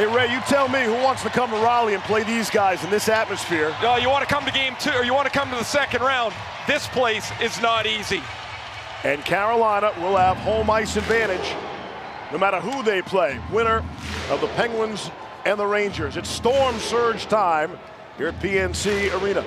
Hey, Ray, you tell me who wants to come to Raleigh and play these guys in this atmosphere. Uh, you want to come to game two, or you want to come to the second round. This place is not easy. And Carolina will have home ice advantage no matter who they play. Winner of the Penguins and the Rangers. It's Storm Surge time here at PNC Arena.